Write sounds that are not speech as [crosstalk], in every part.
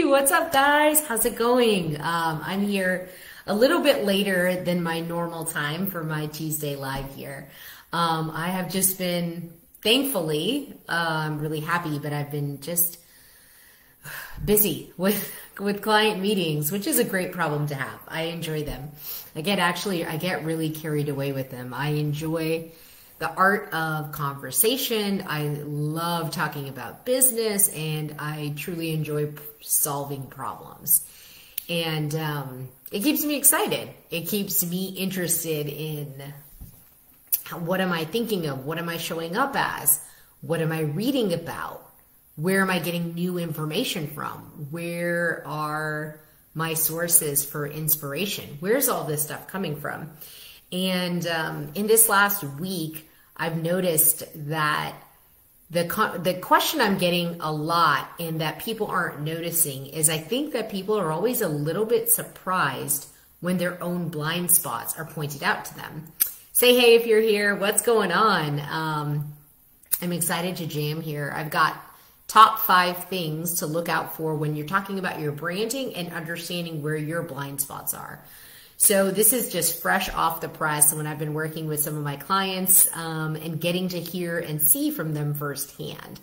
What's up, guys? How's it going? Um, I'm here a little bit later than my normal time for my Tuesday live here. Um, I have just been, thankfully, uh, I'm really happy, but I've been just busy with with client meetings, which is a great problem to have. I enjoy them. I get actually, I get really carried away with them. I enjoy the art of conversation. I love talking about business and I truly enjoy solving problems. And um, it keeps me excited. It keeps me interested in what am I thinking of? What am I showing up as? What am I reading about? Where am I getting new information from? Where are my sources for inspiration? Where's all this stuff coming from? And um, in this last week, I've noticed that the the question I'm getting a lot and that people aren't noticing is I think that people are always a little bit surprised when their own blind spots are pointed out to them. Say hey if you're here. What's going on? Um, I'm excited to jam here. I've got top five things to look out for when you're talking about your branding and understanding where your blind spots are. So this is just fresh off the press when I've been working with some of my clients um, and getting to hear and see from them firsthand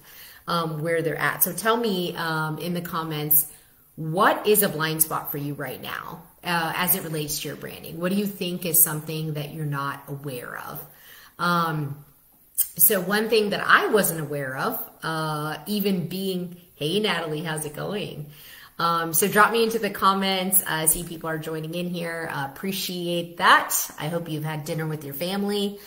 um, where they're at. So tell me um, in the comments, what is a blind spot for you right now uh, as it relates to your branding? What do you think is something that you're not aware of? Um, so one thing that I wasn't aware of, uh, even being, hey Natalie, how's it going? Um, so drop me into the comments. I see people are joining in here. Uh, appreciate that. I hope you've had dinner with your family.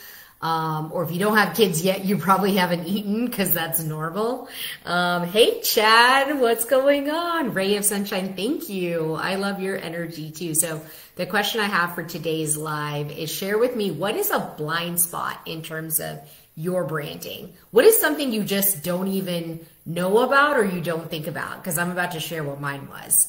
Um, or if you don't have kids yet, you probably haven't eaten because that's normal. Um, hey, Chad, what's going on? Ray of Sunshine, thank you. I love your energy too. So the question I have for today's live is share with me what is a blind spot in terms of your branding? What is something you just don't even know about or you don't think about? Because I'm about to share what mine was.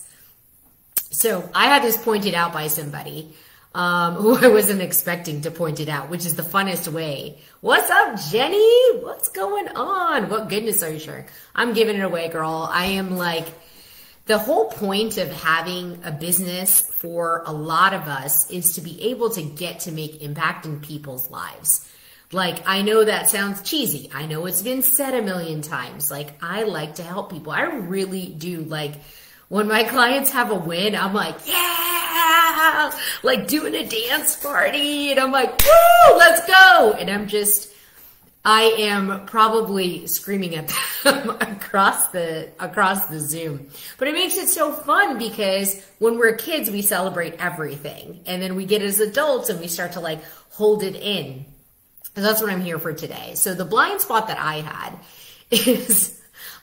So I had this pointed out by somebody um, [laughs] who I wasn't expecting to point it out, which is the funnest way. What's up, Jenny? What's going on? What goodness are you sharing? I'm giving it away, girl. I am like, the whole point of having a business for a lot of us is to be able to get to make impact in people's lives. Like, I know that sounds cheesy. I know it's been said a million times. Like, I like to help people. I really do. Like, when my clients have a win, I'm like, yeah, like doing a dance party. And I'm like, woo, let's go. And I'm just, I am probably screaming at them [laughs] across the, across the Zoom. But it makes it so fun because when we're kids, we celebrate everything. And then we get as adults and we start to like hold it in. That's what I'm here for today. So the blind spot that I had [laughs] is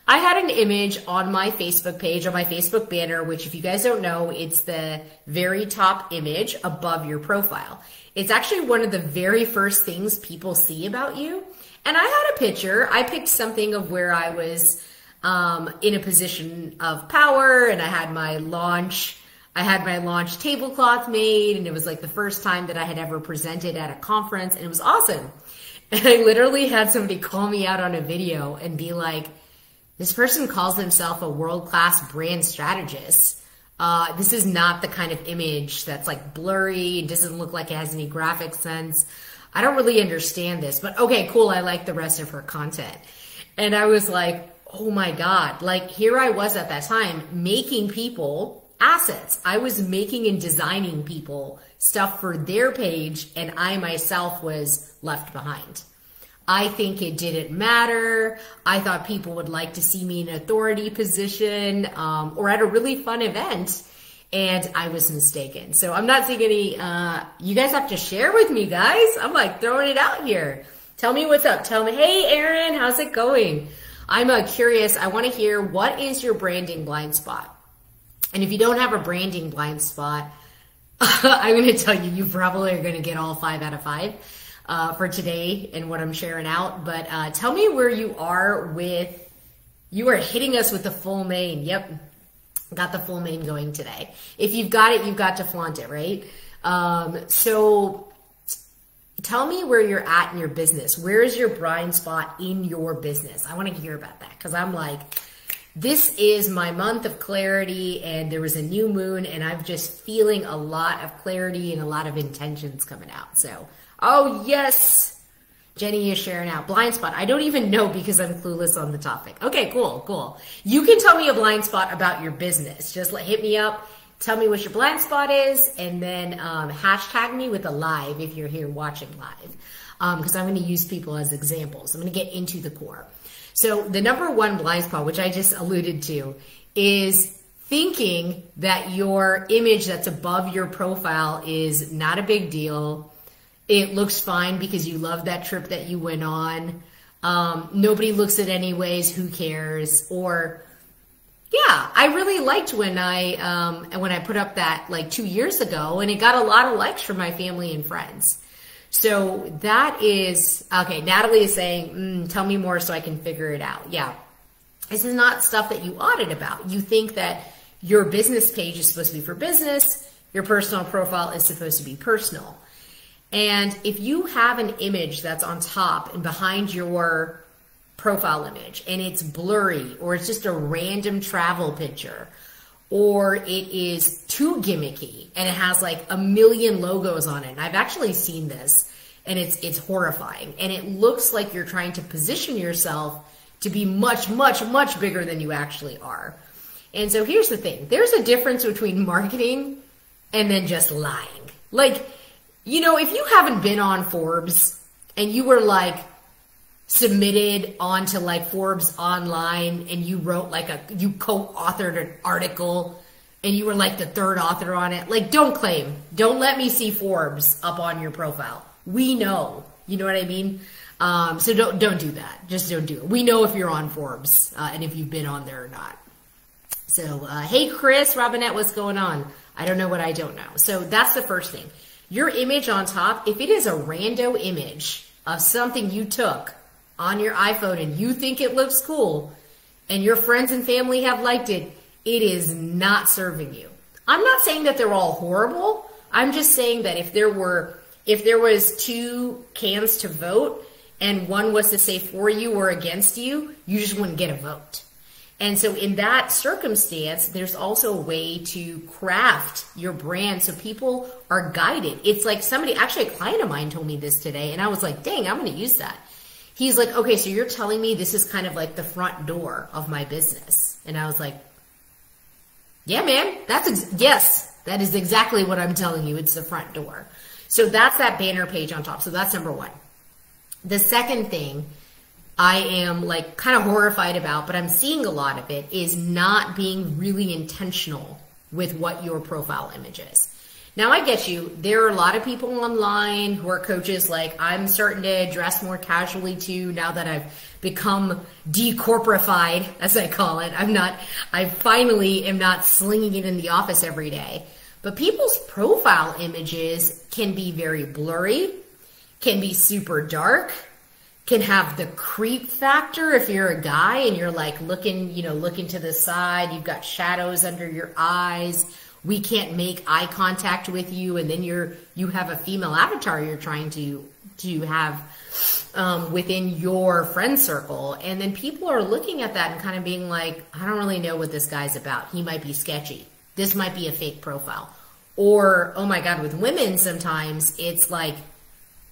I had an image on my Facebook page, on my Facebook banner, which if you guys don't know, it's the very top image above your profile. It's actually one of the very first things people see about you. And I had a picture. I picked something of where I was um, in a position of power and I had my launch I had my launch tablecloth made and it was like the first time that I had ever presented at a conference and it was awesome. [laughs] And I literally had somebody call me out on a video and be like, this person calls himself a world-class brand strategist. Uh, this is not the kind of image that's like blurry, doesn't look like it has any graphic sense. I don't really understand this, but okay, cool. I like the rest of her content. And I was like, oh my God, like here I was at that time making people assets. I was making and designing people stuff for their page and I myself was left behind. I think it didn't matter. I thought people would like to see me in an authority position um, or at a really fun event. And I was mistaken. So I'm not seeing any, uh, you guys have to share with me, guys. I'm like throwing it out here. Tell me what's up. Tell me, hey, Aaron, how's it going? I'm uh, curious. I want to hear what is your branding blind spot? And if you don't have a branding blind spot, [laughs] I'm going to tell you, you probably are going to get all five out of five uh, for today and what I'm sharing out. But uh, tell me where you are with, you are hitting us with the full mane. Yep. Got the full mane going today. If you've got it, you've got to flaunt it, right? Um, so tell me where you're at in your business. Where is your blind spot in your business? I want to hear about that because I'm like, this is my month of clarity and there was a new moon and I'm just feeling a lot of clarity and a lot of intentions coming out. So, oh yes, Jenny is sharing out blind spot. I don't even know because I'm clueless on the topic. Okay, cool, cool. You can tell me a blind spot about your business. Just hit me up. Tell me what your blind spot is, and then um, hashtag me with a live if you're here watching live, because um, I'm going to use people as examples. I'm going to get into the core. So the number one blind spot, which I just alluded to, is thinking that your image that's above your profile is not a big deal it looks fine because you love that trip that you went on. Um, nobody looks at anyways. Who cares? Or yeah, I really liked when I um, when I put up that like two years ago, and it got a lot of likes from my family and friends. So that is okay. Natalie is saying, mm, "Tell me more so I can figure it out." Yeah, this is not stuff that you audit about. You think that your business page is supposed to be for business, your personal profile is supposed to be personal. And if you have an image that's on top and behind your profile image and it's blurry or it's just a random travel picture or it is too gimmicky and it has like a million logos on it. And I've actually seen this and it's it's horrifying and it looks like you're trying to position yourself to be much much much bigger than you actually are. And so here's the thing. There's a difference between [laughs] marketing and then just lying. Like you know, if you haven't been on Forbes and you were like submitted onto like Forbes online and you wrote like a, you co-authored an article and you were like the third author on it, like don't claim, don't let me see Forbes up on your profile. We know, you know what I mean? Um, so don't, don't do that. Just don't do it. We know if you're on Forbes uh, and if you've been on there or not. So, uh, hey, Chris, Robinette, what's going on? I don't know what I don't know. So that's the first thing. Your image on top, if it is a rando image of something you took on your iPhone and you think it looks cool and your friends and family have liked it, it is not serving you. I'm not saying that they're all horrible. I'm just saying that if there were if there was two cans to vote and one was to say for you or against you, you just wouldn't get a vote. And so in that circumstance, there's also a way to craft your brand so people are guided. It's like somebody, actually a client of mine told me this today and I was like, dang, I'm going to use that. He's like, okay, so you're telling me this is kind of like the front door of my business. And I was like, yeah, man, that's, yes, that is exactly what I'm telling you. It's the front door. So that's that banner page on top. So that's number one. The second thing I am like kind of horrified about, but I'm seeing a lot of it, is not being really intentional with what your profile image is. Now I get you. There are a lot of people online who are coaches like I'm starting to dress more casually too now that I've become decorporified, as I call it. I'm not, I finally am not slinging it in the office every day. But people's profile images can be very blurry, can be super dark, can have the creep factor if you're a guy and you're like looking, you know, looking to the side, you've got shadows under your eyes. We can't make eye contact with you and then you're you have a female avatar you're trying to to have um, within your friend circle. And then people are looking at that and kind of being like, I don't really know what this guy's about. He might be sketchy. This might be a fake profile. Or, oh my God, with women, sometimes it's like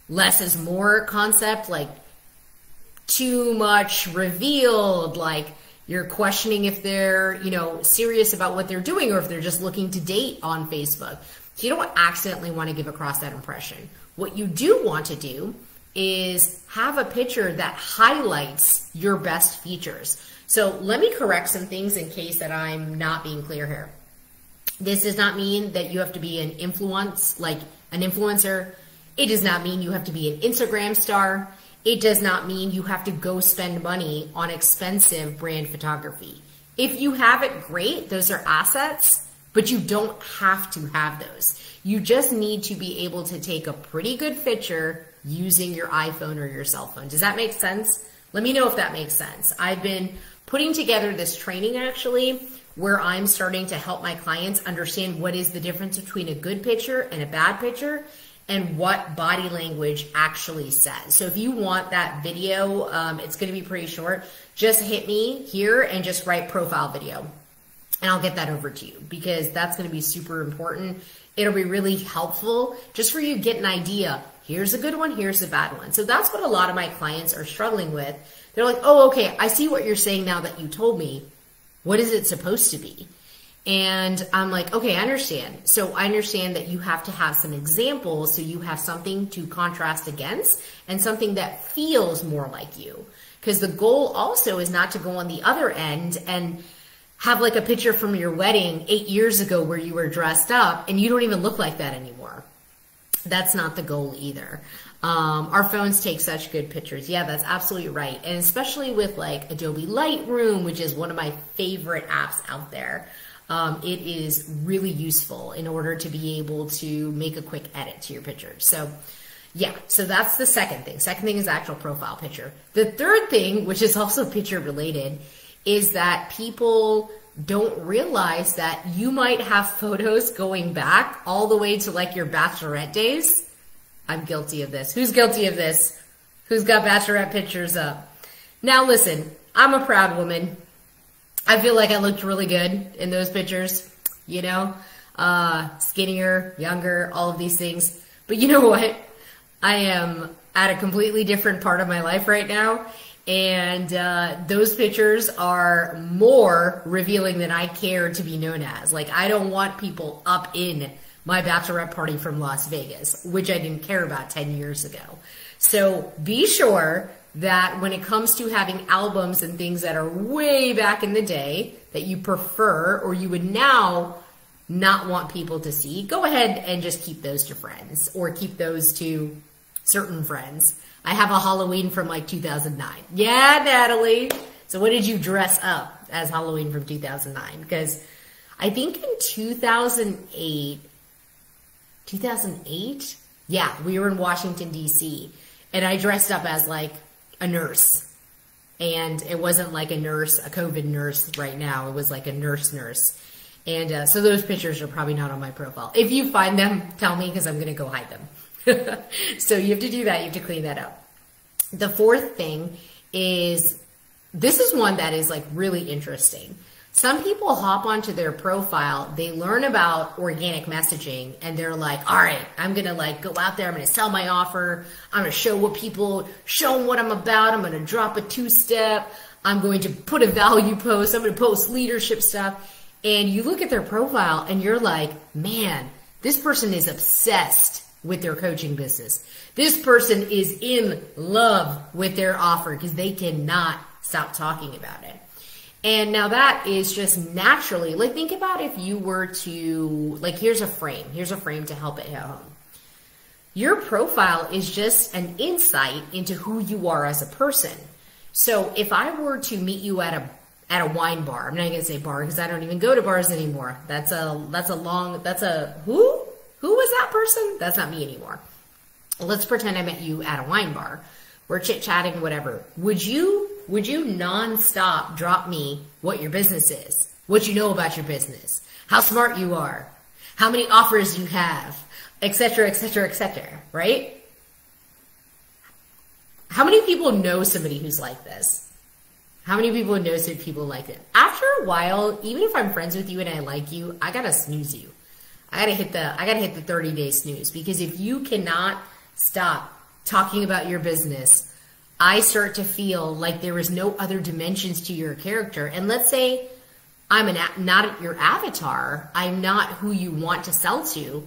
less is more concept. Like too much revealed, like you're questioning if they're, you know, serious about what they're doing or if they're just looking to date on Facebook. So you don't accidentally want to give across that impression. What you do want to do is have a picture that highlights your best features. So let me correct some things in case that I'm not being clear here. This does not mean that you have to be an influence, like an influencer. It does not mean you have to be an Instagram star it does not mean you have to go spend money on expensive brand photography. If you have it, great. Those are assets, but you don't have to have those. You just need to be able to take a pretty good picture using your iPhone or your cell phone. Does that make sense? Let me know if that makes sense. I've been putting together this training actually where I'm starting to help my clients understand what is the difference between a good picture and a bad picture and what body language actually says. So if you want that video, um, it's going to be pretty short. Just hit me here and just write profile video and I'll get that over to you because that's going to be super important. It'll be really helpful just for you to get an idea. Here's a good one, here's a bad one. So that's what a lot of my clients are struggling with. They're like, oh, okay, I see what you're saying now that you told me. What is it supposed to be? And I'm like, okay, I understand. So I understand that you have to have some examples so you have something to contrast against and something that feels more like you. Because the goal also is not to go on the other end and have like a picture from your wedding eight years ago where you were dressed up and you don't even look like that anymore. That's not the goal either. Um, our phones take such good pictures. Yeah, that's absolutely right. And especially with like Adobe Lightroom, which is one of my favorite apps out there. Um, it is really useful in order to be able to make a quick edit to your picture. So yeah, so that's the second thing. Second thing is actual profile picture. The third thing, which is also picture related, is that people don't realize that you might have photos going back all the way to like your bachelorette days. I'm guilty of this. Who's guilty of this? Who's got bachelorette pictures up? Now listen, I'm a proud woman. I feel like I looked really good in those pictures, you know, uh, skinnier, younger, all of these things. But you know [laughs] what? I am at a completely different part of my life right now. And uh, those pictures are more revealing than I care to be known as. Like, I don't want people up in my bachelorette party from Las Vegas, which I didn't care about 10 years ago. So be sure that when it comes to having albums and things that are way back in the day that you prefer or you would now not want people to see, go ahead and just keep those to friends or keep those to certain friends. I have a Halloween from like 2009. Yeah, Natalie. So what did you dress up as Halloween from 2009? Because I think in 2008, 2008? Yeah, we were in Washington, D.C. And I dressed up as like a nurse. And it wasn't like a nurse, a COVID nurse right now. It was like a nurse nurse. And uh, so those pictures are probably not on my profile. If you find them, tell me because I'm going to go hide them. [laughs] so you have to do that. You have to clean that up. The fourth thing is this is one that is like really interesting. Some people hop onto their profile, they learn about organic messaging and they're like, all right, I'm going to like go out there. I'm to sell my offer. I'm to show what people, show them what I'm about. I'm going to drop a two step. I'm going to put a value post. I'm to post leadership stuff. And you look at their profile and you're like, man, this person is obsessed with their coaching business. This person is in love with their offer because they cannot stop talking about it. And now that is just naturally, like think about if you were to, like here's a frame, here's a frame to help it hit home. Your profile is just an insight into who you are as a person. So if I were to meet you at a at a wine bar, I'm not gonna say bar because I don't even go to bars anymore. That's a that's a long that's a who who was that person? That's not me anymore. Let's pretend I met you at a wine bar. We're chit chatting, whatever. Would you would you nonstop drop me what your business is, what you know about your business, how smart you are, how many offers you have, etc., etc., etc., right? How many people know somebody who's like this? How many people know some people like it? After a while, even if I'm friends with you and I like you, I gotta snooze you. I gotta hit the I gotta hit the 30 day snooze because if you cannot stop talking about your business I start to feel like there is no other dimensions to your character. And let's say I'm an, not your avatar. I'm not who you want to sell to,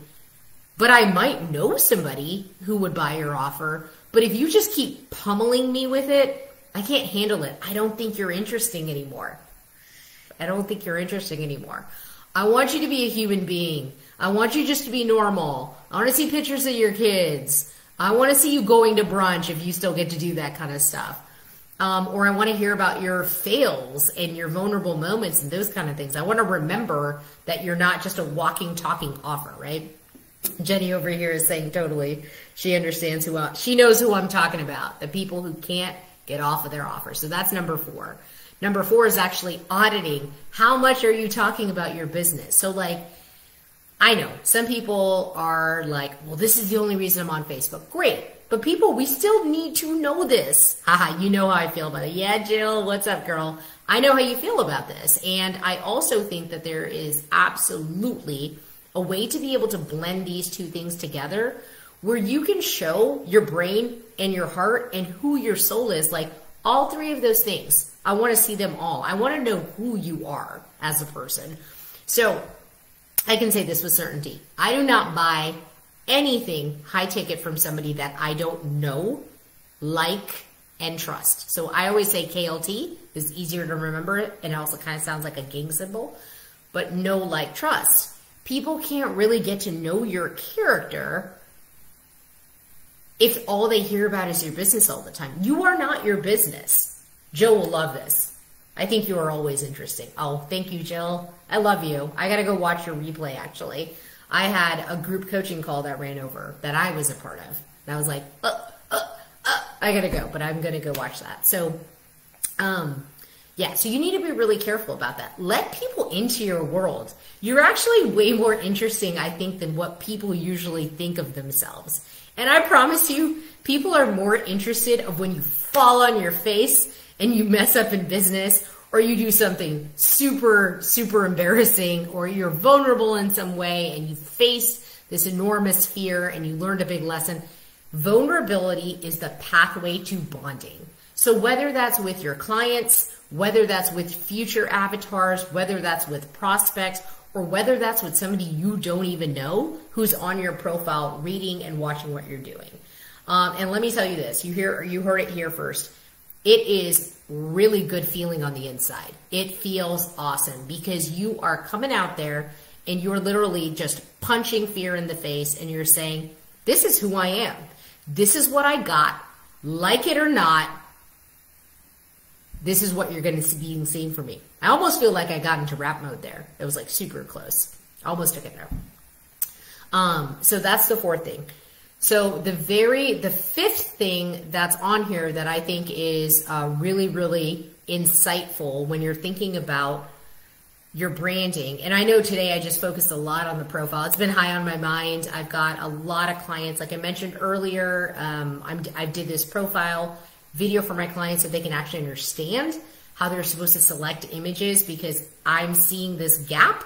but I might know somebody who would buy your offer. But if you just keep pummeling me with it, I can't handle it. I don't think you're interesting anymore. I don't think you're interesting anymore. I want you to be a human being. I want you just to be normal. I want to see pictures of your kids. I want to see you going to brunch if you still get to do that kind of stuff. Um, or I want to hear about your fails and your vulnerable moments and those kind of things. I want to remember that you're not just a walking, talking offer, right? Jenny over here is saying totally. She understands who I, she knows who I'm talking about. The people who can't get off of their offer. So that's number four. Number four is actually auditing. How much are you talking about your business? So like, I know some people are like, well, this is the only reason I'm on Facebook. Great. But people, we still need to know this. Haha, you know how I feel about it. Yeah, Jill, what's up, girl? I know how you feel about this. And I also think that there is absolutely a way to be able to blend these two things together where you can show your brain and your heart and who your soul is. Like all three of those things. I want to see them all. I want to know who you are as a person. So I can say this with certainty. I do not buy anything high ticket from somebody that I don't know, like, and trust. So I always say KLT is easier to remember it and it also kind of sounds like a gang symbol, but no like trust. People can't really get to know your character if all they hear about is your business all the time. You are not your business. Joe will love this. I think you are always interesting. Oh, thank you, Jill. I love you. I got to go watch your replay, actually. I had a group coaching call that ran over that I was a part of. And I was like, uh, uh, uh, I got to go, but I'm going to go watch that. So, um, yeah, so you need to be really careful about that. Let people into your world. You're actually way more interesting, I think, than what people usually think of themselves. And I promise you, people are more interested of when you fall on your face and you mess up in business or you do something super, super embarrassing or you're vulnerable in some way and you face this enormous fear and you learned a big lesson. Vulnerability is the pathway to bonding. So whether that's with your clients, whether that's with future avatars, whether that's with prospects, or whether that's with somebody you don't even know who's on your profile reading and watching what you're doing. Um, and let me tell you this, you hear, you heard it here first it is really good feeling on the inside. It feels awesome because you are coming out there and you're literally just punching fear in the face and you're saying, this is who I am. This is what I got. Like it or not, this is what you're going to be seeing from me. I almost feel like I got into rap mode there. It was like super close. almost took it there. Um, so that's the fourth thing. So the very, the fifth thing that's on here that I think is uh, really, really insightful when you're thinking about your branding. And I know today I just focused a lot on the profile. It's been high on my mind. I've got a lot of clients, like I mentioned earlier. Um, I'm, I did this profile video for my clients so they can actually understand how they're supposed to select images because I'm seeing this gap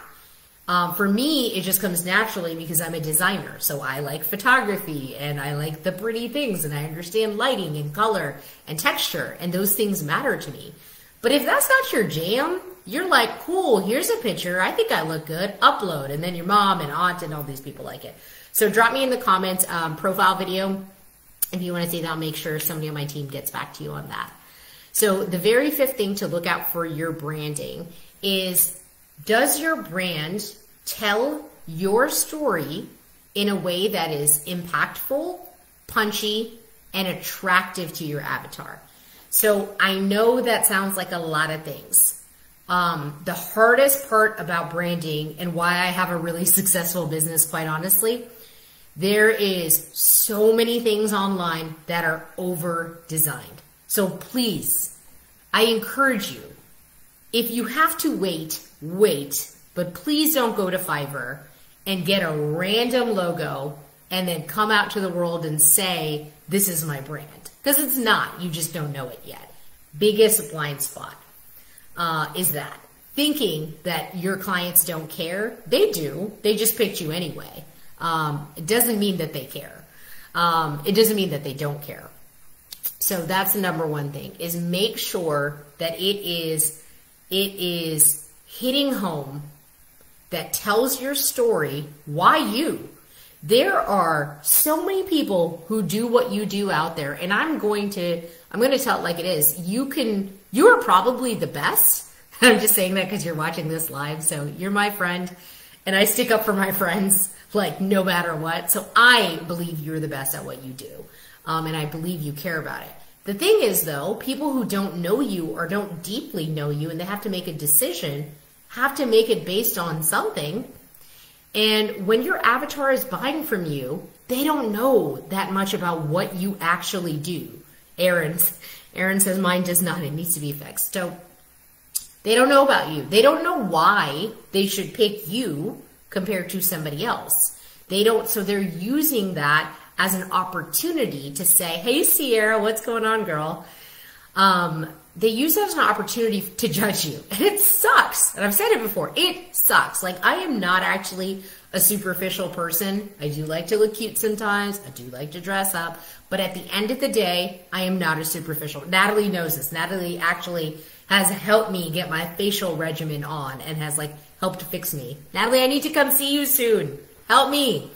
um, for me, it just comes naturally because I'm a designer. So I like photography and I like the pretty things and I understand lighting and color and texture and those things matter to me. But if that's not your jam, you're like, cool, here's a picture. I think I look good. Upload. And then your mom and aunt and all these people like it. So drop me in the comments, um, profile video. If you want to see that, I'll make sure somebody on my team gets back to you on that. So the very fifth thing to look out for your branding is does your brand tell your story in a way that is impactful, punchy, and attractive to your avatar? So I know that sounds like a lot of things. Um, the hardest part about branding and why I have a really [laughs] successful business, quite honestly, there is so many things online that are over designed. So please, I encourage you, if you have to wait, wait, but please don't go to Fiverr and get a random logo and then come out to the world and say, this is my brand. Because it's not. You just don't know it yet. Biggest blind spot uh, is that. Thinking that your clients don't care. They do. They just picked you anyway. Um, it doesn't mean that they care. Um, it doesn't mean that they don't care. So that's the number one thing is make sure that it is it is hitting home that tells your story. Why you? There are so many people who do what you do out there, and I'm going to I'm going to tell it like it is. You can you are probably the best. [laughs] I'm just saying that because you're watching this live, so you're my friend, and I stick up for my friends like no matter what. So I believe you're the best at what you do, um, and I believe you care about it. The thing is, though, people who don't know you or don't deeply know you, and they have to make a decision have to make it based on something. And when your avatar is buying from you, they don't know that much about what you actually do. Aaron's, [laughs] Aaron says mine does not. It needs to be fixed. So they don't know about you. They don't know why they should pick you compared to somebody else. They don't, so they're using that as an opportunity to say, Hey, Sierra, what's going on, girl? Um, they use that as an opportunity to judge you. [laughs] And it sucks. And I've said it before. It sucks. Like I am not actually a superficial person. I do like to look cute sometimes. I do like to dress up. But at the end of the day, I am not a superficial. Natalie knows this. Natalie actually has helped me get my facial regimen on and has like helped fix me. Natalie, I need to come see you soon. Help me.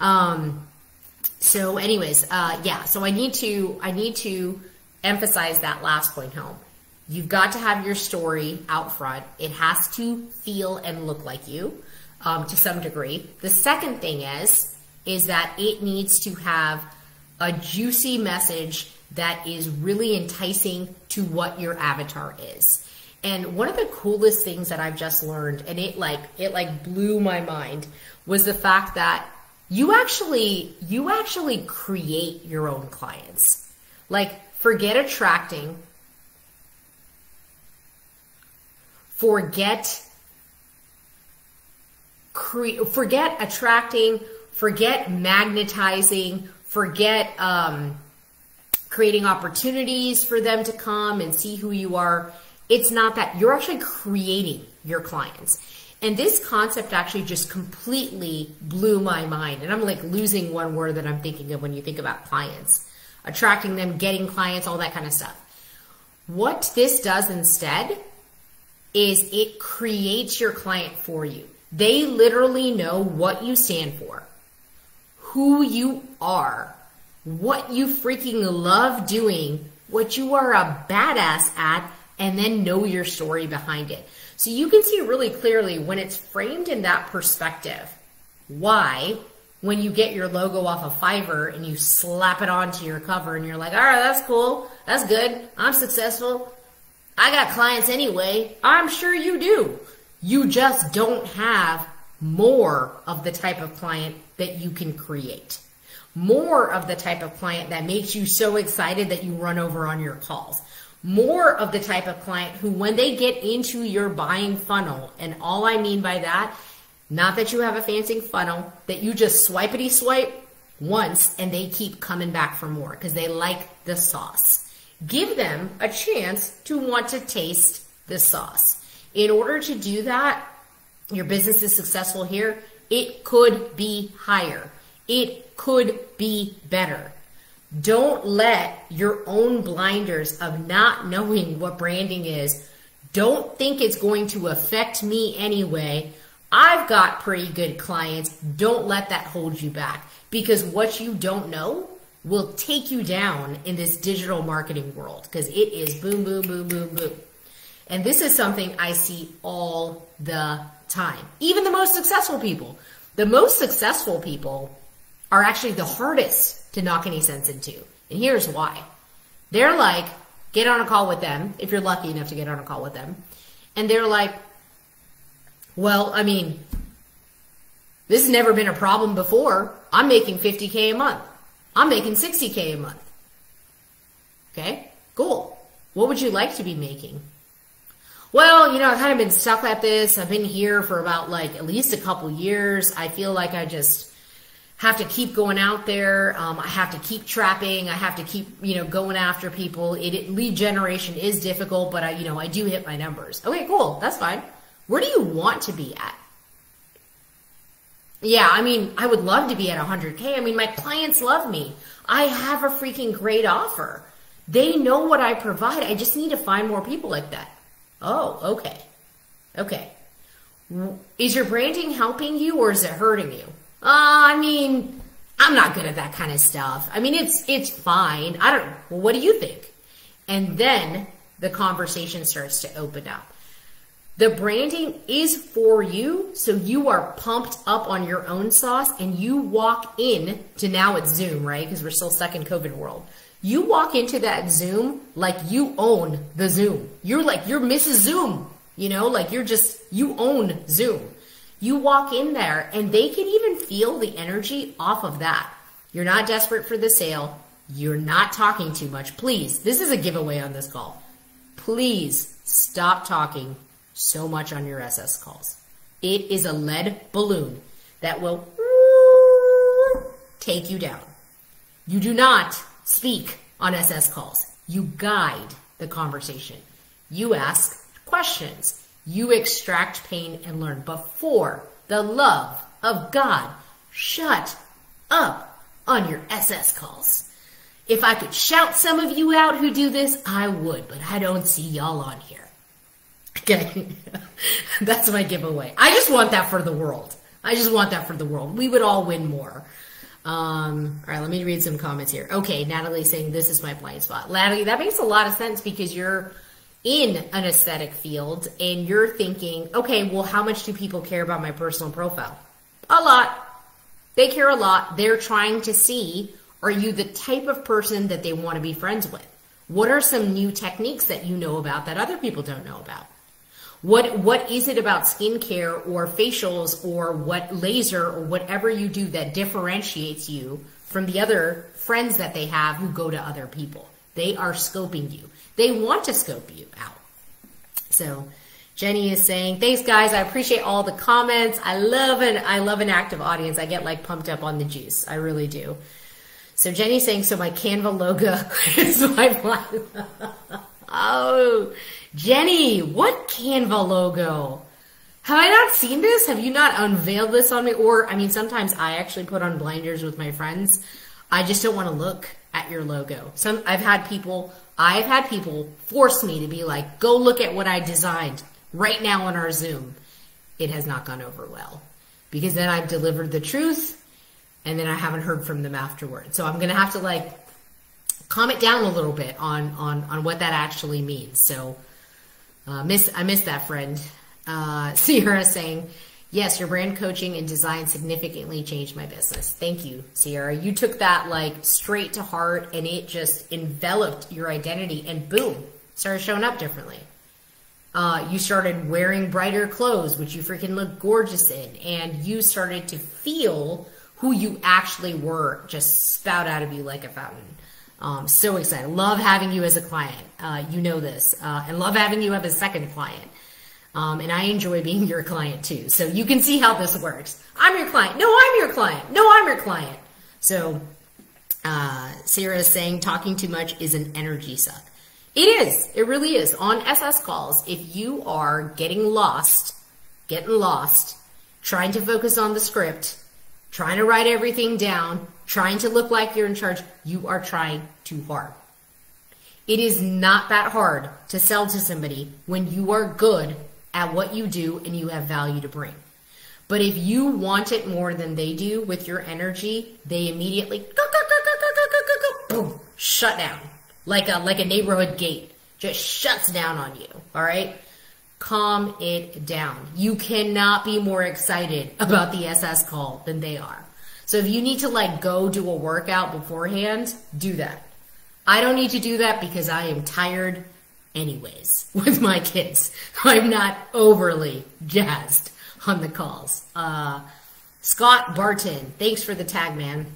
Um, so anyways, uh, yeah, so I need to, I need to emphasize that last point home. You've got to have your story out front. It has to feel and look like you um, to some degree. The second thing is, is that it needs to have a juicy message that is really enticing to what your avatar is. And one of the coolest things that I've just learned, and it like it like blew my mind, was the fact that you actually you actually create your own clients. Like forget attracting, forget cre- forget attracting, forget magnetizing, forget um, creating opportunities for them to come and see who you are. It's not that. You're actually creating your clients. And this concept actually just completely blew my mind. And I'm like losing one word that I'm thinking of when you think about clients, attracting them, getting clients, all that kind of stuff. What this does instead is it creates your client for you. They literally know what you stand for, who you are, what you freaking love doing, what you are a badass at, and then know your story behind it. So you can see really clearly when it's framed in that perspective, why when you get your logo off of Fiverr and you slap it onto your cover and you're like, all right, that's cool. That's good. I'm successful. I got clients anyway. I'm sure you do. You just don't have more of the type of client that you can create. More of the type of client that makes you so excited that you run over on your calls. More of the type of client who, when they get into your buying funnel, and all I mean by that, not that you have a fancy funnel, that you just swipety swipe once and they keep coming back for more because they like the sauce. Give them a chance to want to taste the sauce. In order to do that, your business is successful here, it could be higher. It could be better. Don't let your own blinders of not knowing what branding is. Don't think it's going to affect me anyway. I've got pretty good clients. Don't let that hold you back because what you don't know will take you down in this digital marketing world because it is boom, boom, boom, boom, boom. And this is something I see all the time. Even the most successful people. The most successful people are actually the hardest to knock any sense into. And here's why. They're like, get on a call with them, if you're lucky enough to get on a call with them. And they're like, well, I mean, this has never been a problem before. I'm making 50K a month. I'm making 60K a month. Okay, cool. What would you like to be making? Well, you know, I've kind of been stuck at this. I've been here for about like at least a couple years. I feel like I just have to keep going out there. Um, I have to keep trapping. I have to keep, you know, going after people. It, it, lead generation is difficult, but I, you know, I do hit my numbers. Okay, cool. That's fine. Where do you want to be at? Yeah, I mean, I would love to be at 100K. I mean, my clients love me. I have a freaking great offer. They know what I provide. I just need to find more people like that. Oh, okay. Okay. Is your branding helping you or is it hurting you? Uh, I mean, I'm not good at that kind of stuff. I mean, it's, it's fine. I don't, well, what do you think? And then the conversation starts to open up. The branding is for you, so you are pumped up on your own sauce and you walk in to now it's Zoom, right? Because we're still stuck in COVID world. You walk into that Zoom like you own the Zoom. You're like, you're Mrs. Zoom, you know, like you're just, you own Zoom. You walk in there and they can even feel the energy off of that. You're not desperate for the sale. You're not talking too much. Please, this is a giveaway on this call. Please stop talking so much on your SS calls. It is a lead balloon that will take you down. You do not speak on SS calls. You guide the conversation. You ask questions. You extract pain and learn. But for the love of God, shut up on your SS calls. If I could shout some of you out who do this, I would, but I don't see y'all on here. [laughs] Okay. [laughs] That's my giveaway. I just want that for the world. I just want that for the world. We would all win more. Um, all right, let me read some comments here. Okay, Natalie saying this is my blind spot. Natalie, that makes a lot of sense because you're in an aesthetic field and you're thinking, okay, well, how much do people care about my personal profile? A lot. They care a lot. They're trying to see, are you the type of person that they want to be friends with? What are some new techniques that you know about that other people don't know about? What what is it about skincare or facials or what laser or whatever you do that differentiates you from the other friends that they have who go to other people? They are scoping you. They want to scope you out. So Jenny is saying, thanks guys. I appreciate all the comments. I love an, I love an active audience. I get like pumped up on the juice. I really do. So Jenny's saying, so my Canva logo [laughs] is my, oh, Jenny, what Canva logo? Have I not seen this? Have you not unveiled this on me? Or, I mean, sometimes I actually put on blinders with my friends. I just don't want to look your logo. Some, I've had people, I've had people force me to be like, go look at what I designed right now on our Zoom. It has not gone over well because then I've delivered the truth and then I haven't heard from them afterward. So I'm going to have to like calm it down a little bit on, on, on what that actually means. So, uh, miss, I miss that friend. Uh, [laughs] Sierra saying, yes, your brand coaching and design significantly changed my business. Thank you, Sierra. You took that like straight to heart and it just enveloped your identity and boom, started showing up differently. Uh, you started wearing brighter clothes, which you freaking look gorgeous in, and you started to feel who you actually were just spout out of you like a fountain. Um, so excited. Love having you as a client. Uh, you know this. Uh, and love having you as a second client. Um, and I enjoy being your client too. So you can see how this works. I'm your client. No, I'm your client. No, I'm your client. So uh, Sarah is saying talking too much is an energy suck. It is. It really is. On SS calls, if you are getting lost, getting lost, trying to focus on the script, trying to write everything down, trying to look like you're in charge, you are trying too hard. It is not that hard to sell to somebody when you are good at what you do and you have value to bring. But if you want it more than they do with your energy, they immediately go, go, go, go, go, go, go, go, boom, shut down. Like a like a neighborhood gate. Just shuts down on you. All right? Calm it down. You cannot be more excited about the SS call than they are. So if you need to like go do a workout beforehand, do that. I don't need to do that because I am tired anyways [laughs] with my kids. I'm not overly jazzed on the calls. Uh, Scott Barton, thanks for the tag, man.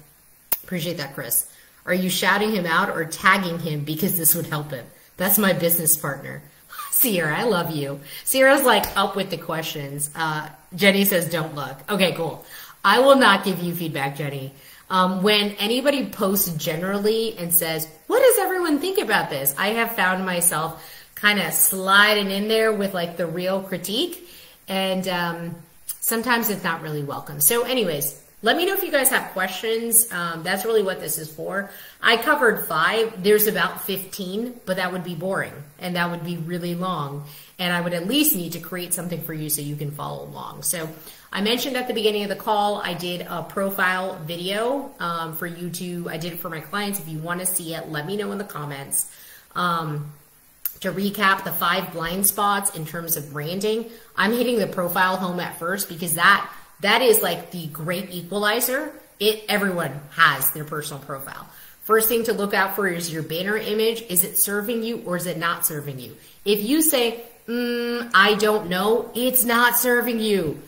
Appreciate that, Chris. Are you shouting him out or tagging him because this would help him? That's my business partner. [laughs] Sierra, I love you. Sierra's like up with the questions. Uh, Jenny says, don't look. Okay, cool. I will not give you feedback, Jenny. Um, when anybody posts generally and says, what does everyone think about this? I have found myself kind of sliding in there with like the real critique. And um, sometimes it's not really welcome. So anyways, let me know if you guys have questions. Um, that's really what this is for. I covered five. There's about 15, but that would be boring and that would be really long. And I would at least need to create something for you so you can follow along. So I mentioned at the beginning of the call, I did a profile video um, for you to, I did it for my clients. If you want to see it, let me know in the comments. Um, to recap the five blind spots in terms of branding, I'm hitting the profile home at first because that that is like the great equalizer. It everyone has their personal profile. First thing to look out for is your banner image. Is it serving you or is it not serving you? If you say, mm, I don't know, it's not serving you.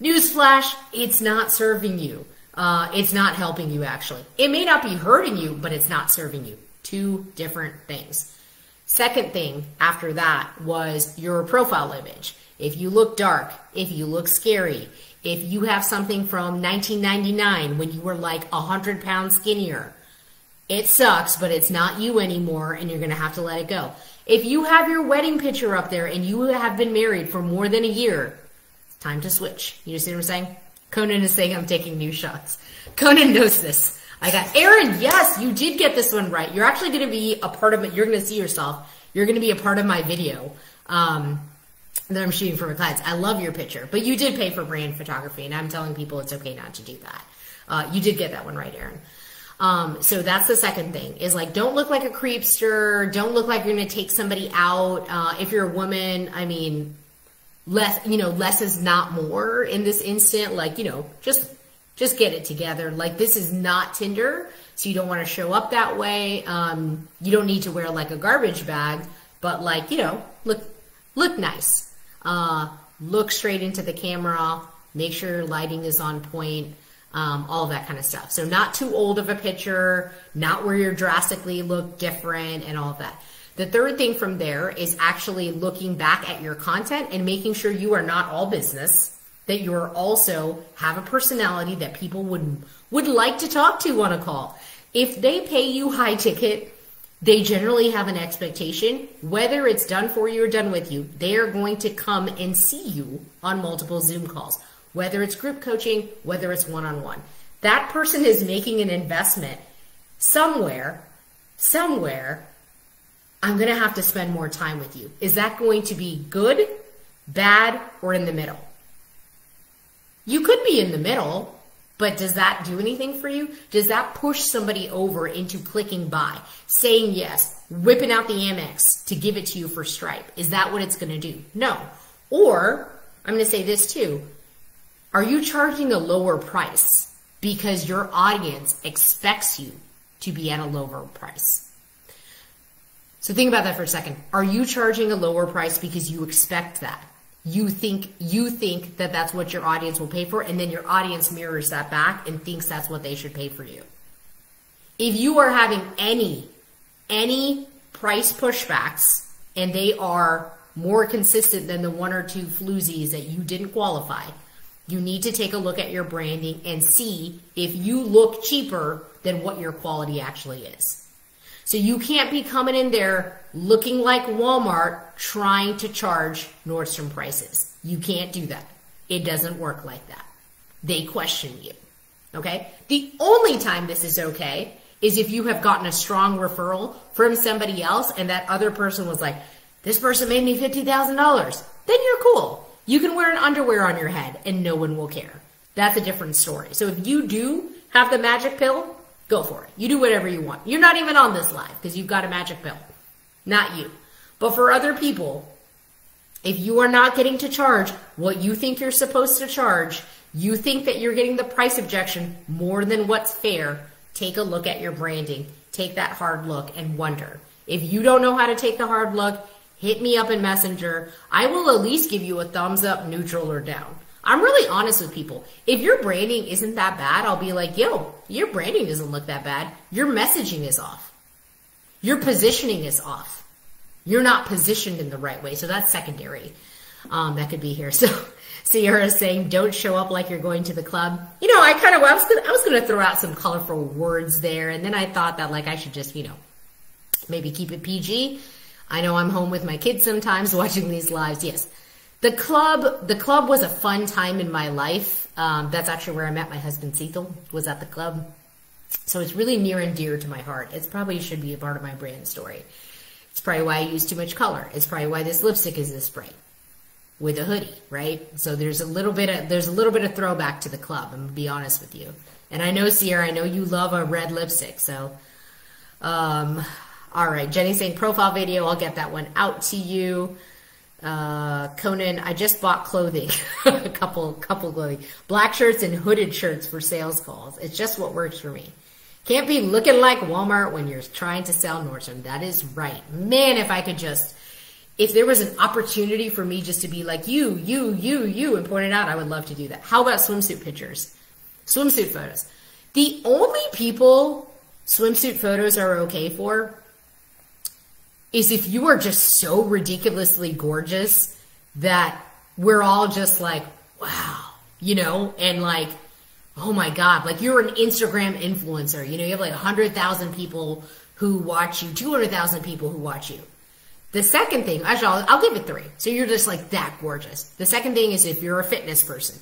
Newsflash, it's not serving you. Uh, it's not helping you actually. It may not be hurting you, but it's not serving you. Two different things. Second thing after that was your profile image. If you look dark, if you look scary, if you have something from 1999 when you were like 100 pounds skinnier, it sucks, but it's not you anymore and you're going to have to let it go. If you have your wedding picture up there and you have been married for more than a year, time to switch. You see what I'm saying? Conan is saying I'm taking new shots. Conan knows this. I got Aaron. Yes, you did get this one right. You're actually going to be a part of it. You're going to see yourself. You're going to be a part of my video um, that I'm shooting for my clients. I love your picture, but you did pay for brand photography, and I'm telling people it's okay not to do that. Uh, you did get that one right, Aaron. Um, so that's the second thing is like, don't look like a creepster. Don't look like you're going to take somebody out. Uh, if you're a woman, I mean, less, you know, less is not more in this instant. Like, you know, just, just get it together. Like this is not Tinder. So you don't want to show up that way. Um, you don't need to wear like a garbage bag, but like, you know, look, look nice. Uh, look straight into the camera. Make sure your lighting is on point um, all that kind of stuff. So not too old of a picture, not where you're drastically look different and all of that. The third thing from there is actually looking back at your content and making sure you are not all business, that you're also have a personality that people would would like to talk to on a call. If they pay you high ticket, they generally have an expectation, whether it's done for you or done with you, they are going to come and see you on multiple Zoom calls whether it's group coaching, whether it's one on one. That person is making an investment somewhere, somewhere. I'm going to have to spend more time with you. Is that going to be good, bad, or in the middle? You could be in the middle, but does that do anything for you? Does that push somebody over into clicking buy, saying yes, whipping out the Amex to give it to you for Stripe? Is that what it's going to do? No. Or I'm going to say this too. Are you charging a lower price because your audience expects you to be at a lower price? So think about that for a second. Are you charging a lower price because you expect that? You think you think that that's what your audience will pay for and then your audience mirrors that back and thinks that's what they should pay for you. If you are having any any price pushbacks and they are more consistent than the one or two floozies that you didn't qualify, you need to take a look at your branding and see if you look cheaper than what your quality actually is. So you can't be coming in there looking like Walmart trying to charge Nordstrom prices. You can't do that. It doesn't work like that. They question you. Okay? The only time this is okay is if you have gotten a strong referral from somebody else and that other person was like, this person made me $50,000. Then you're cool. You can wear an underwear on your head and no one will care. That's a different story. So if you do have the magic pill, go for it. You do whatever you want. You're not even on this live because you've got a magic pill. Not you. But for other people, if you are not getting to charge what you think you're supposed to charge, you think that you're getting the price objection more than what's fair, take a look at your branding. Take that hard look and wonder. If you don't know how to take the hard look, hit me up in Messenger. I will at least give you a thumbs up, neutral, or down. I'm really honest with people. If your branding isn't that bad, I'll be like, yo, your branding doesn't look that bad. Your messaging is off. Your positioning is off. You're not positioned in the right way. So that's secondary. Um, that could be here. [laughs] So Sierra is saying, don't show up like you're going to the club. You know, I kind of, was I was going to throw out some colorful words there. And then I thought that like I should just, you know, maybe keep it PG I know I'm home with my kids sometimes [laughs] watching these lives. Yes. The club, the club was a fun time in my life. Um, that's actually where I met my husband, Cecil, was at the club. So it's really near and dear to my heart. It probably should be a part of my brand story. It's probably why I use too much color. It's probably why this lipstick is this bright with a hoodie, right? So there's a little bit of, there's a little bit of throwback to the club. I'm gonna be honest with you. And I know Sierra, I know you love a red lipstick. So, um, all right, Jenny saying profile video. I'll get that one out to you. Uh, Conan, I just bought clothing, [laughs] a couple, couple clothing, black shirts and hooded shirts for sales calls. It's just what works for me. Can't be looking like Walmart when you're trying to sell Nordstrom. That is right. Man, if I could just, if there was an opportunity for me just to be like you, you, you, you, and point it out, I would love to do that. How about swimsuit pictures? Swimsuit photos. The only people swimsuit photos are okay for is if you are just so ridiculously gorgeous that we're all just like, wow, you know, and like, oh my God, like you're an Instagram influencer. You know, you have like 100,000 people who watch you, 200,000 people who watch you. The second thing, actually, I'll, I'll give it three. So you're just like that gorgeous. The second thing is if you're a fitness person.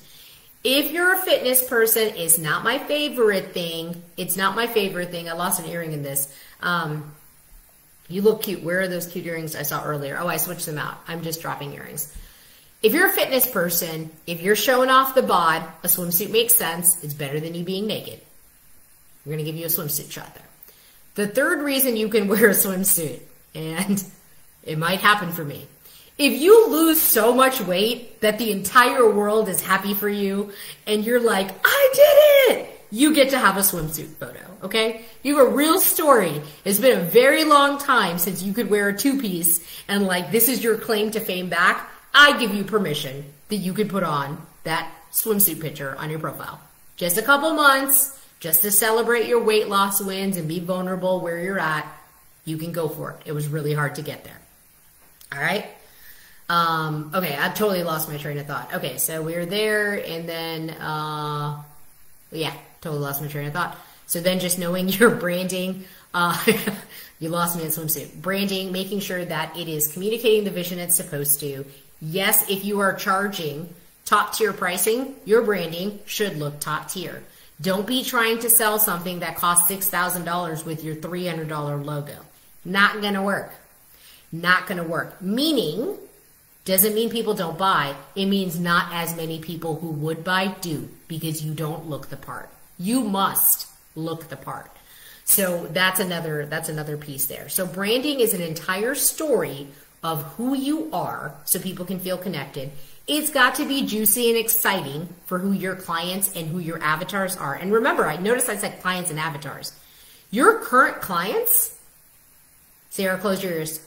If you're a fitness person, it's not my favorite thing. It's not my favorite thing. I lost an earring in this. Um, you look cute. Where are those cute earrings I saw earlier? Oh, I switched them out. I'm just dropping earrings. If you're a fitness person, if you're showing off the bod, a swimsuit makes sense. It's better than you being naked. We're going to give you a swimsuit shot there. The third reason you can [laughs] wear a swimsuit, and it might happen for me. If you lose so much weight that the entire world is happy for you and you're like, I did it, you get to have a swimsuit photo, okay? You have a real story. It's been a very long time since you could wear a two piece and like, this is your claim to fame back. I give you permission that you could put on that swimsuit picture on your profile. Just a couple months, just to celebrate your weight loss wins and be vulnerable where you're at, you can go for it. It was really hard to get there. All right. Um, okay, I've totally lost my train of thought. Okay, so we are there, and then, uh, yeah, totally lost my train of thought. So then just knowing [laughs] your branding, uh, [laughs] you lost me in swimsuit. Branding, making sure that it is communicating the vision it's supposed to. Yes, if you are charging top tier pricing, your branding should look top tier. Don't be trying to sell something that costs $6,000 with your $300 logo. Not going to work. Not going to work. Meaning, doesn't mean people don't buy. It means not as many people who would buy do because you don't look the part. You must look the part. So that's another that's another piece there. So branding is an entire story of who you are so people can feel connected it's got to be juicy and exciting for who your clients and who your avatars are. And remember, I noticed I said clients and avatars. Your current clients, Sarah, close your ears.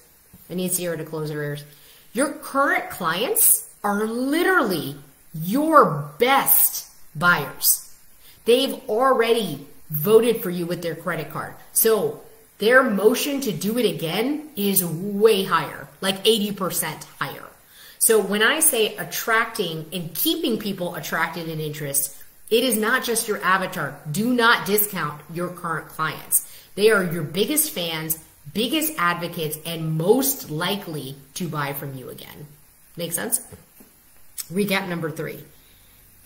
I need Sarah to close her ears. Your current clients are literally your best buyers. They've already voted for you with their credit card. So their motion to do it again is way higher, like 80% higher. So when I say attracting and keeping people attracted and interest, it is not just your avatar. Do not discount your current clients. They are your biggest fans, biggest advocates, and most likely to buy from you again. Make sense? Recap number three.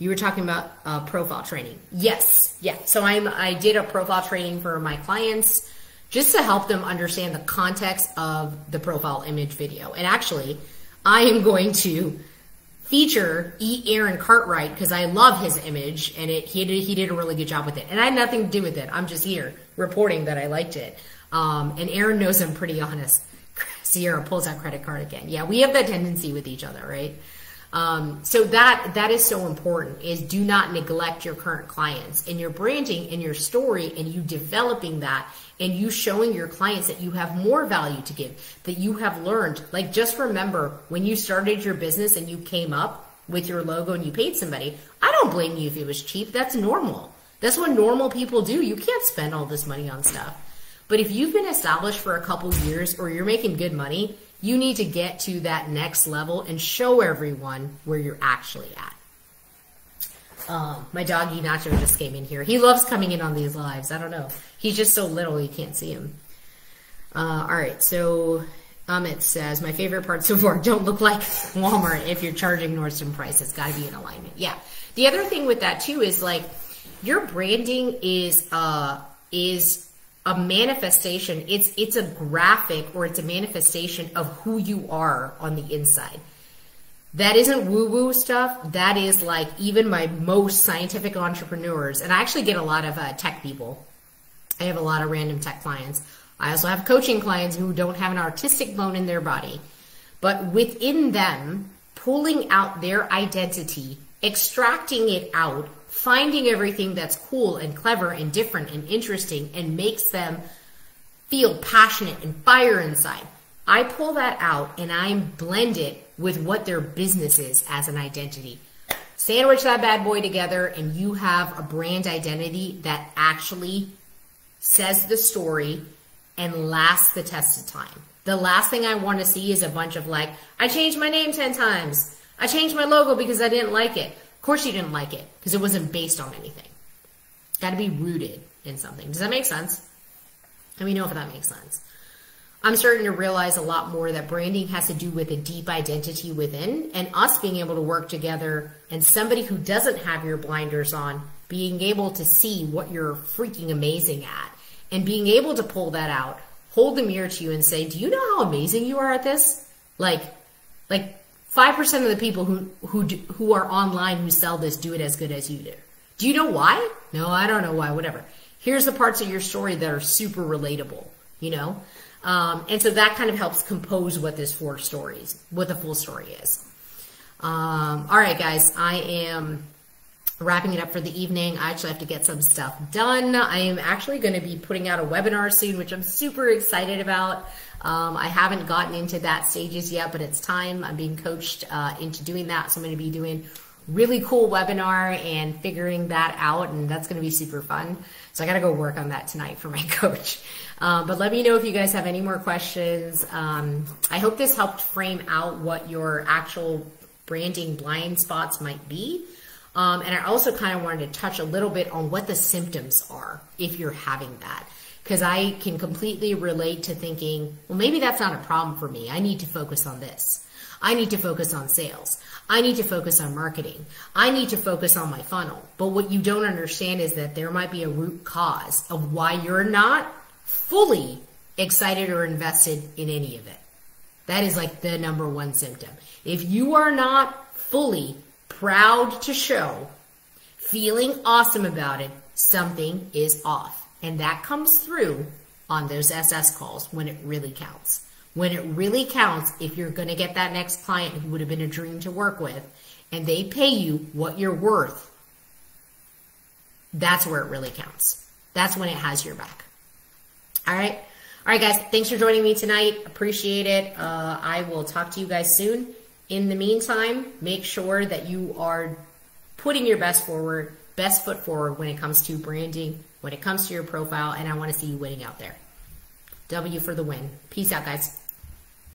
You were talking about uh, profile training. Yes, yeah. So I'm I did a profile training for my clients just to help them understand the context of the profile image video. And actually, I am going to feature E. Aaron Cartwright because I love his image and it he did he did a really good job with it. And I had nothing to do with it. I'm just here reporting that I liked it. Um, and Aaron knows I'm pretty honest. [laughs] Sierra pulls out credit card again. Yeah, we have that tendency with each other, right? Um, so that that is so important is do not neglect your current clients and your branding and your story and you developing that and you showing your clients that you have more value to give, that you have learned. Like just remember when you started your business and you came up with your logo and you paid somebody, I don't blame you if it was cheap. That's normal. That's what normal people do. You can't spend all this money on stuff. But if you've been established for a couple years or you're making good money, you need to get to that next level and show everyone where you're actually at. Um, my doggy Nacho just came in here. He loves coming in on these lives. I don't know. He's just so little you can't see him. Uh, all right, so Amit says, my favorite part so far, [laughs] don't look like Walmart if you're charging Nordstrom price. It's got to be in alignment. Yeah. The other thing with that too is like your branding is uh is a manifestation. It's it's a graphic or it's a manifestation of who you are on the inside. That isn't woo woo stuff. That is like even my most scientific entrepreneurs, and I actually get a lot of uh, tech people. I have a lot of random tech clients. I also have coaching clients who don't have an artistic bone in their body, but within them, pulling out their identity, extracting it out, finding everything that's cool and clever and different and interesting and makes them feel passionate and fire inside. I pull that out and I blend it with what their business is as an identity. Sandwich that bad boy together and you have a brand identity that actually says the story and lasts the test of time. The last thing I want to see is a bunch of like, I changed my name 10 times. I changed my logo because I didn't like it. Of course you didn't like it because it wasn't based on anything. Got to be rooted in something. Does that make sense? Let me know if that makes sense. I'm starting to realize a lot more that branding has to do with a deep identity within and us being able to work together and somebody who doesn't have your blinders on being able to see what you're freaking amazing at and being able to pull that out, hold the mirror to you and say, do you know how amazing you are at this? Like, like 5% of the people who, who, who are online who sell this do it as good as you do. Do you know why? No, I don't know why, whatever. Here's the parts of your story that are super relatable, you know? Um, and so that kind of helps compose what this four stories, what the full story is. Um, all right, guys, I am wrapping it up for the evening. I actually have to get some stuff done. I am actually going to be putting out a webinar soon, which I'm super excited about. Um, I haven't gotten into that stages yet, but it's time. I'm being coached uh, into doing that. So I'm going to be doing really cool webinar and figuring that out, and that's going to be super fun. So I got to go work on that tonight for my [laughs] coach. Um, but let me know if you guys have any more questions. Um, I hope this helped frame out what your actual branding blind spots might be. Um, and I also kind of wanted to touch a little bit on what the symptoms are if you're having that. Because I can completely relate to thinking, well, maybe that's not a problem for me. I need to focus on this. I need to focus on sales. I need to focus on marketing. I need to focus on my funnel. But what you don't understand is that there might be a root cause of why you're not fully excited or invested in any of it. That is like the number one symptom. If you are not fully proud to show, feeling awesome about it, something is off. And that comes through on those SS calls when it really counts. When it really counts, if you're going to get that next client who would have been a dream to work with, and they pay you what you're worth, that's where it really counts. That's when it has your back. All right. All right, guys. Thanks for joining me tonight. Appreciate it. Uh, I will talk to you guys soon. In the meantime, make sure that you are putting your best forward, best foot forward when it comes to branding, when it comes to your profile, and I want to see you winning out there. W for the win. Peace out, guys.